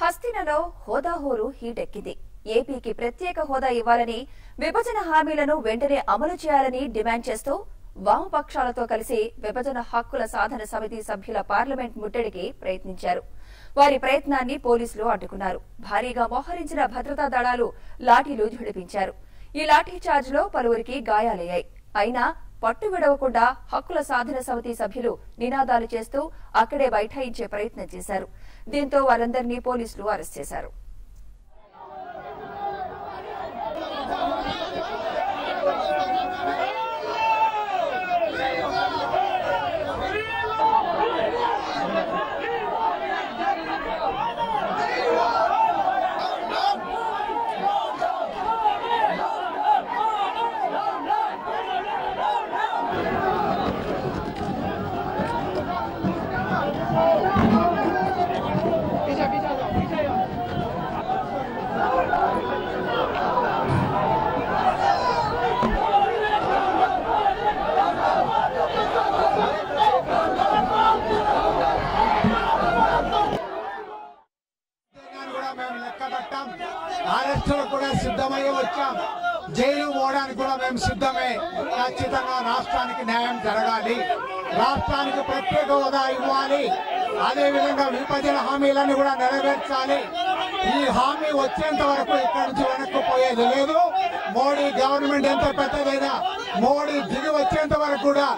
హస్తినలో హోదాహోరు హీటెక్కింది. ఏపీకి ప్రత్యేక హోదా ఇవ్వాలని విభజన హామీలను వెంటనే అమలు చేయాలని డిమాండ్ చేస్తూ వామపక్షాలతో కలిసి విభజన హక్కుల సాధన సమితి సభ్యుల పార్లమెంట్ ముట్టడికి ప్రయత్నించారు. వారి ప్రయత్నాన్ని పోలీసులు అడ్డుకున్నారు. భారీగా మోహరించిన భద్రతా దళాలు లాఠీలు ఝడిపించారు ఈ లాఠీ చార్జ్లో పలువురికి గాయాలయ్యాయి. అయినా పట్టు విడవకుండా హక్కుల సాధన సమితి సభ్యులు నినాదాలు చేస్తూ అక్కడే బైఠాయించే ప్రయత్నం చేశారు. దీంతో వారందరినీ పోలీసులు అరెస్ట్ చేశారు. లెక్క పెట్టాం అరెస్టులకు కూడా సిద్ధమయ్యి వచ్చాం. జైలు పోవడానికి కూడా మేము సిద్ధమే. ఖచ్చితంగా రాష్ట్రానికి న్యాయం జరగాలి. రాష్ట్రానికి ప్రత్యేక హోదా ఇవ్వాలి. అదే విధంగా విభజన హామీలను కూడా నెరవేర్చాలి. ఈ హామీ వచ్చేంత వరకు ఇక్కడి నుంచి వెనక్కి పోయేది లేదు. మోడీ గవర్నమెంట్ ఎంత పెద్దదైనా మోడీ దిగి వచ్చేంత వరకు కూడా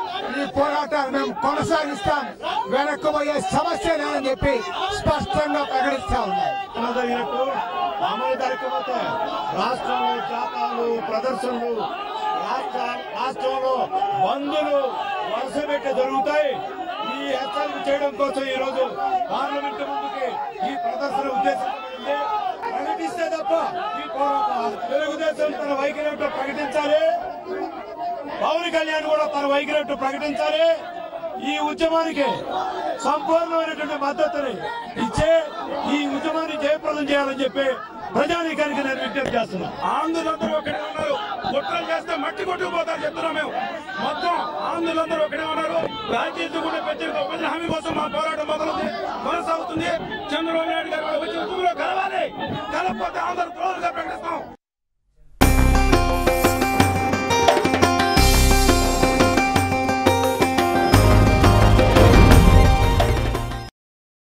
ఈ పోరాటాలు మేము కొనసాగిస్తాం. వెనక్కి పోయే సమస్య లేదని చెప్పి స్పష్టంగా ప్రకటిస్తా ఉన్నాయి అమలు జరగకపోతే రాష్ట్రంలో జాతాలు ప్రదర్శనలు రాష్ట్రంలో బంధులు వరుస పెట్టి జరుగుతాయి. ఈ హెచ్చరిక చేయడం కోసం ఈ రోజు పార్లమెంట్ ముందుకి ఈ ప్రదర్శన ఉద్దేశించబడింది. ప్రకటిస్తే తప్ప ఈ తెలుగుదేశం తన వైఖరి ప్రకటించాలి. పవన్ కళ్యాణ్ కూడా తన వైఖరి ప్రకటించాలి. ఈ ఉద్యమానికి సంపూర్ణమైనటువంటి మద్దతుని ఉద్యమాన్ని చేయాలని చెప్పి ప్రజానీకానికి నేను విజ్ఞప్తి చేస్తున్నా ఆంధ్రులందరూ ఒకటే ఉన్నారు. కుట్రలు చేస్తే మట్టి కొట్టుకుపోతారు చెప్తున్నాం మేము. మొత్తం ఆంధ్రులందరూ ఒకటే ఉన్నారు. రాజకీయ కూడా ప్రత్యేక ఉపజన హామీ కోసం మా పోరాటం మొదలవుతుంది కొనసాగుతుంది. చంద్రబాబు నాయుడు గారు కూడా వచ్చి ఉద్యమంలో కలవాలి. కలపకపోతే ఆంధ్ర